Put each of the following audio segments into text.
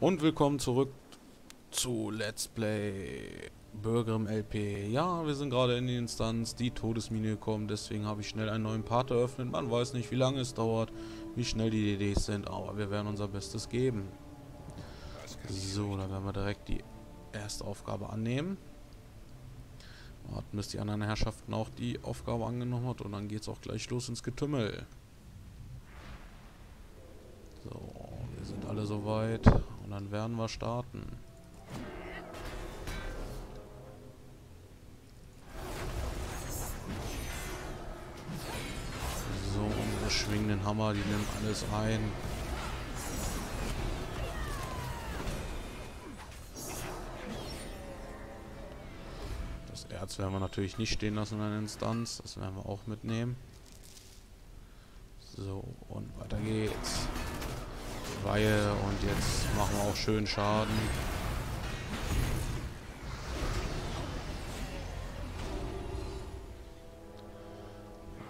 Und willkommen zurück zu Let's Play Bürgerem LP. Ja, wir sind gerade in die Instanz, die Todesmine gekommen, deswegen habe ich schnell einen neuen Part eröffnet. Man weiß nicht, wie lange es dauert, wie schnell die DDs sind, aber wir werden unser Bestes geben. So, dann werden wir direkt die erste Aufgabe annehmen. Warten, bis die anderen Herrschaften auch die Aufgabe angenommen hat und dann geht es auch gleich los ins Getümmel. So, wir sind alle soweit und dann werden wir starten. So, unsere schwingenden Hammer, die nehmen alles ein. Das Erz werden wir natürlich nicht stehen lassen in einer Instanz. Das werden wir auch mitnehmen. So, und weiter geht's. Weihe und jetzt machen wir auch schön Schaden.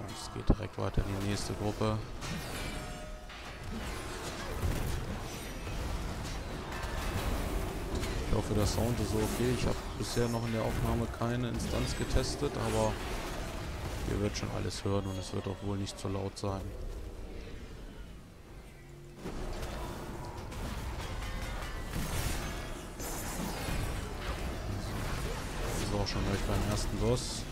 Und es geht direkt weiter in die nächste Gruppe. Ich hoffe, der Sound ist okay. Ich habe bisher noch in der Aufnahme keine Instanz getestet, aber ihr werdet schon alles hören und es wird auch wohl nicht zu laut sein. Gleich beim ersten Boss.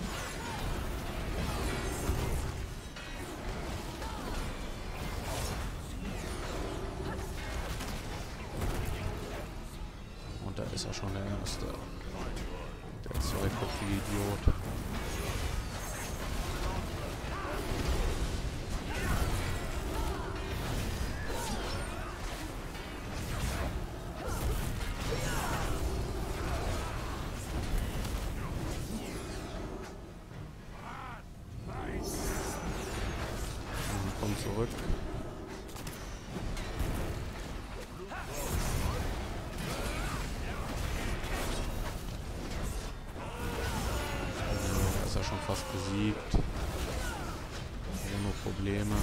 Zurück. Da ist er schon fast besiegt. Ohne Probleme.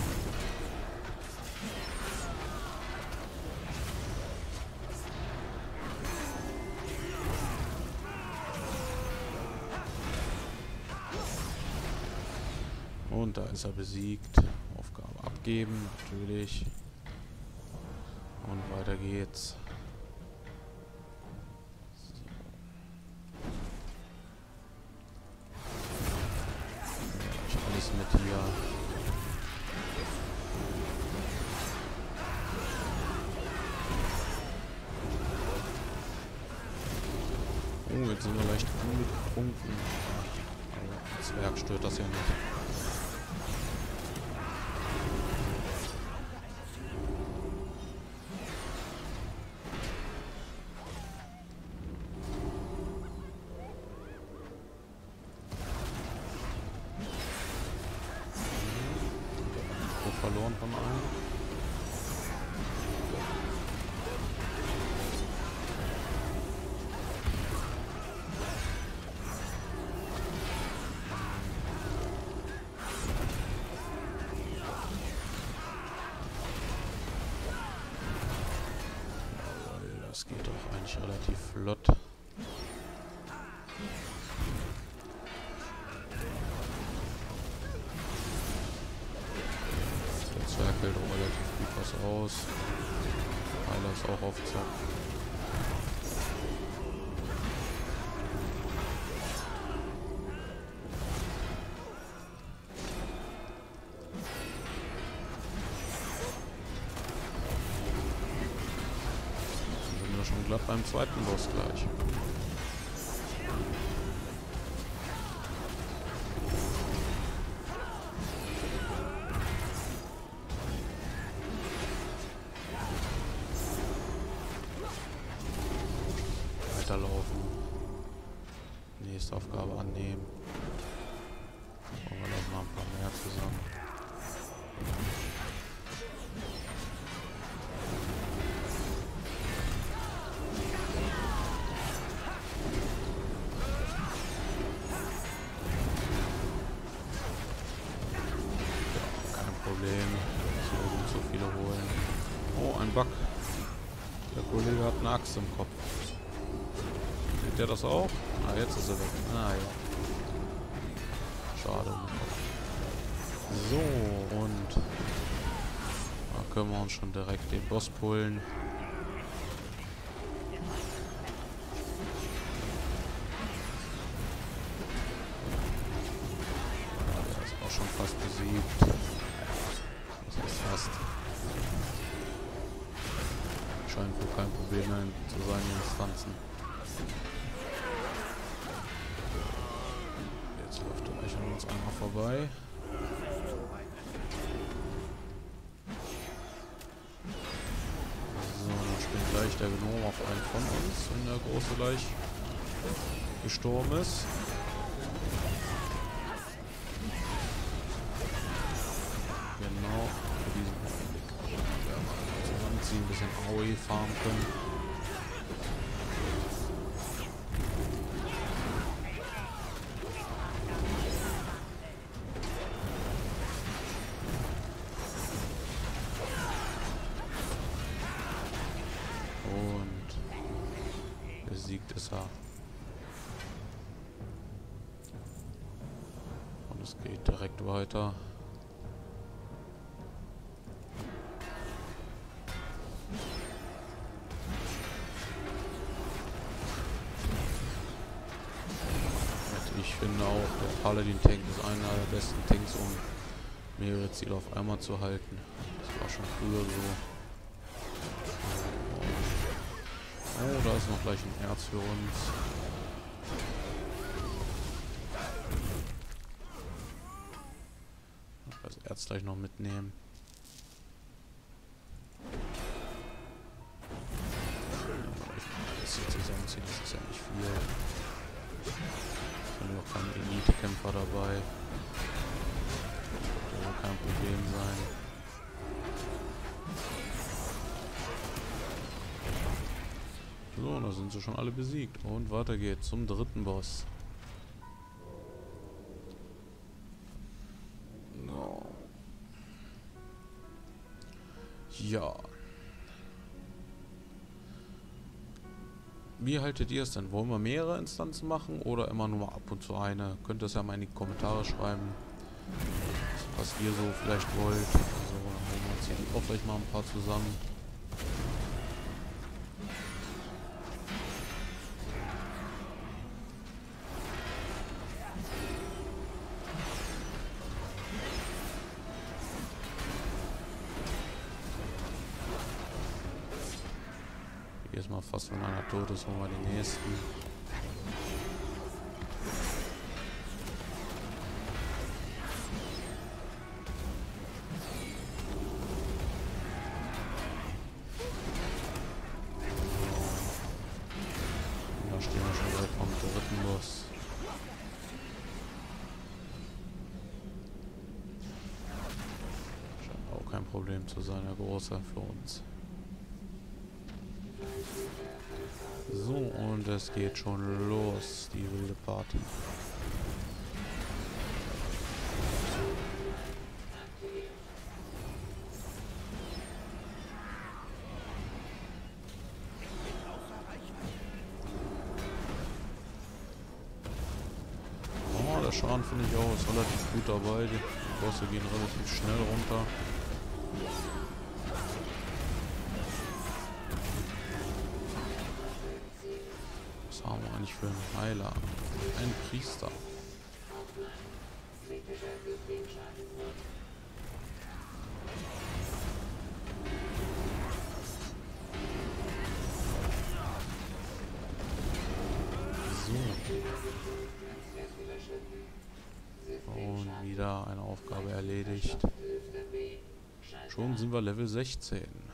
Und da ist er besiegt. Aufgabe abgeben, natürlich. Und weiter geht's. Geht doch eigentlich relativ flott. Wir schon glatt beim zweiten Boss gleich. Bug. Der Kollege hat eine Axt im Kopf. Sieht der das auch? Ah, jetzt ist er weg. Ah, ja. Schade. So, und da können wir uns schon direkt den Boss pullen. Der ist auch schon fast besiegt. Scheint wohl kein Problem zu sein, die Instanzen. Jetzt läuft er gleich an uns einmal vorbei. So, dann springt gleich der Gnome auf einen von uns, wenn der große gleich gestorben ist. Genau, zusammenziehen, ein bisschen AOE farmen können. besiegt ist er. Und es geht direkt weiter. Mehrere Ziele auf einmal zu halten. Das war schon früher so. Oh, da ist noch gleich ein Erz für uns. Das Erz gleich noch mitnehmen. So, sie schon alle besiegt. Und weiter geht's zum dritten Boss. No. Ja. Wie haltet ihr es denn? Wollen wir mehrere Instanzen machen oder immer nur ab und zu eine? Könnt ihr es ja mal in die Kommentare schreiben, was ihr so vielleicht wollt. Also, dann holen wir uns hier auch gleich mal ein paar zusammen. Jetzt mal fast, wenn So, und es geht schon los, die wilde Party. Oh, der Schaden finde ich auch ist relativ gut dabei. Die Bosse gehen relativ schnell runter. Haben wir eigentlich für einen Heiler? Ein Priester. So. Und wieder eine Aufgabe erledigt. Schon sind wir Level 16.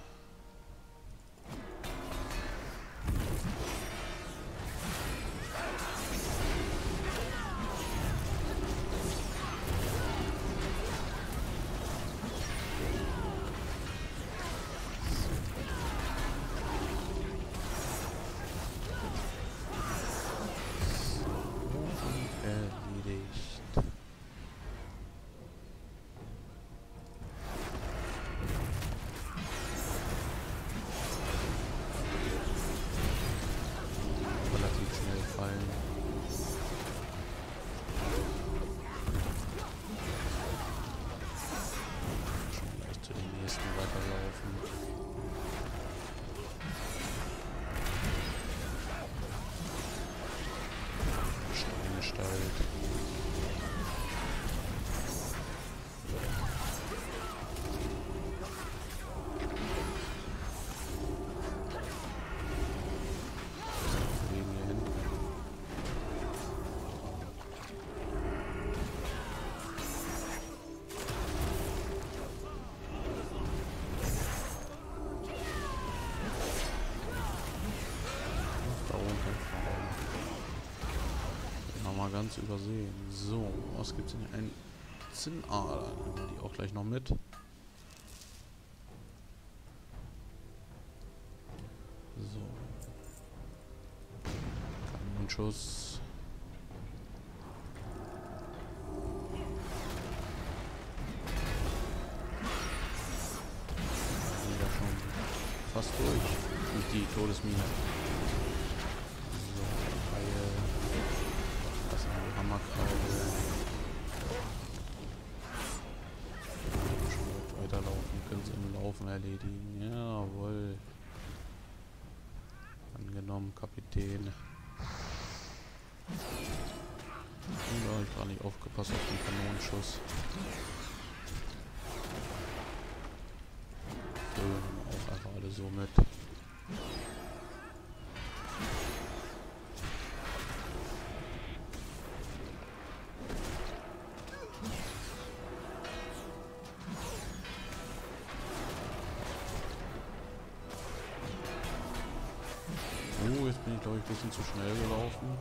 started. Ganz übersehen. So, was gibt es denn? Ein Zinnader. Nehmen wir die auch gleich noch mit. So. Schon fast durch. Und die Todesmine. Kapitän. da habe gar nicht aufgepasst auf den Kanonenschuss. So, auch einfach alle so mit. Bisschen zu schnell gelaufen.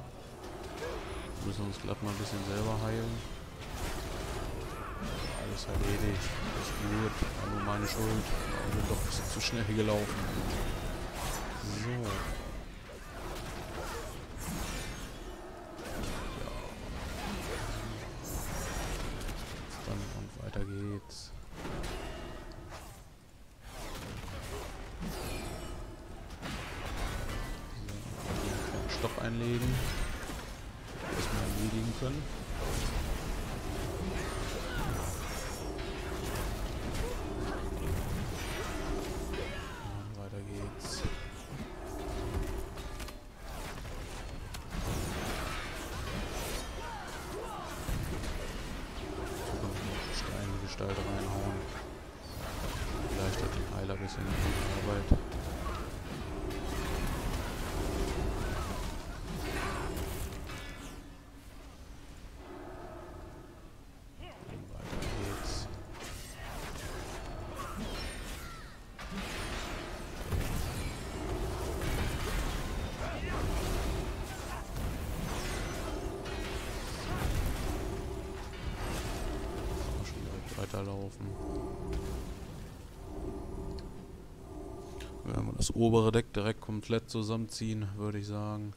Wir müssen uns glatt mal ein bisschen selber heilen. Alles erledigt. Ist gut. War nur meine Schuld. Ich bin doch ein bisschen zu schnell gelaufen. So. Weiterlaufen. Wenn wir das obere Deck direkt komplett zusammenziehen, würde ich sagen.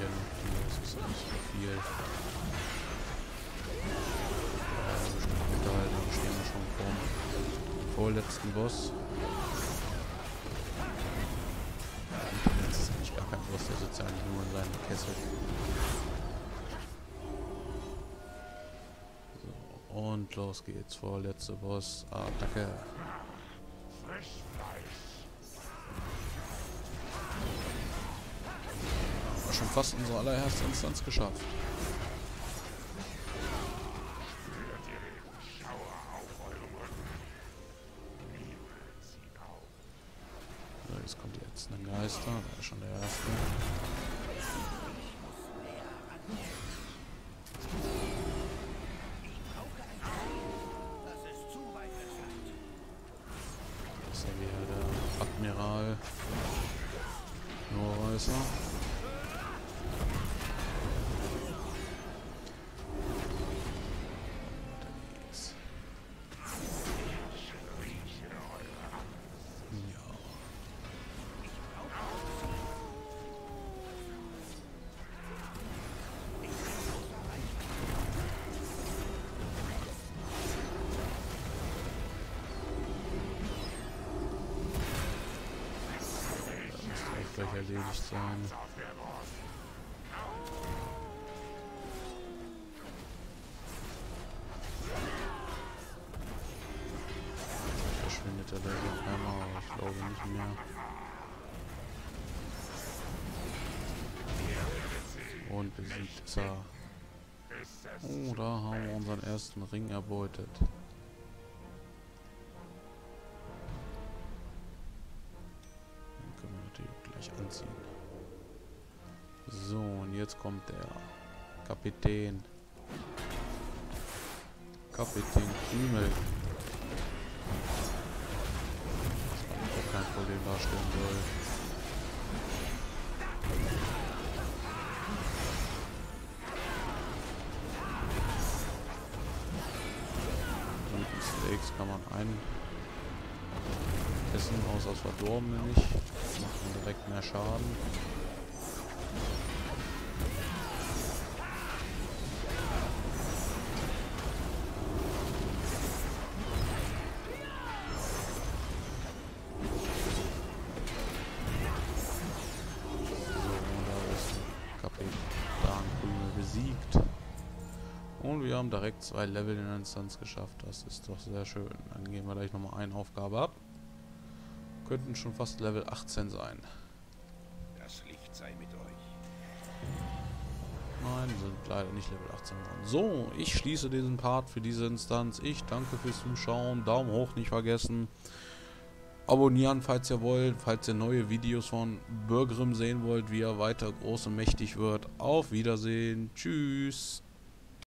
Ja, das ist nicht so viel. Ja, dann stehen wir schon vorm vorletzten Boss. Boss, der sitzt eigentlich nur in seinem Kessel. So, und los geht's. Vorletzte Boss. Attacke. Schon fast unsere allererste Instanz geschafft. Jetzt kommt jetzt ein Geister. Da ist schon der erste. Das ist ja wieder der Admiral Norreißer. gleich erledigt sein. Verschwindet er da noch einmal, aber Ich glaube nicht mehr. Und besiegt Zar. Oh, da haben wir unseren ersten Ring erbeutet. Kommt der Kapitän. Kapitän Krümel. Was auch kein Problem darstellen soll. Guten Steaks kann man ein essen, außer verdorbene nicht. Machen direkt mehr Schaden. Und wir haben direkt zwei Level in der Instanz geschafft. Das ist doch sehr schön. Dann gehen wir gleich nochmal eine Aufgabe ab. Könnten schon fast Level 18 sein. Das Licht sei mit euch. Nein, sind leider nicht Level 18 geworden. So, ich schließe diesen Part für diese Instanz. Ich danke fürs Zuschauen. Daumen hoch nicht vergessen. Abonnieren, falls ihr wollt. Falls ihr neue Videos von Burgrim sehen wollt, wie er weiter groß und mächtig wird. Auf Wiedersehen. Tschüss.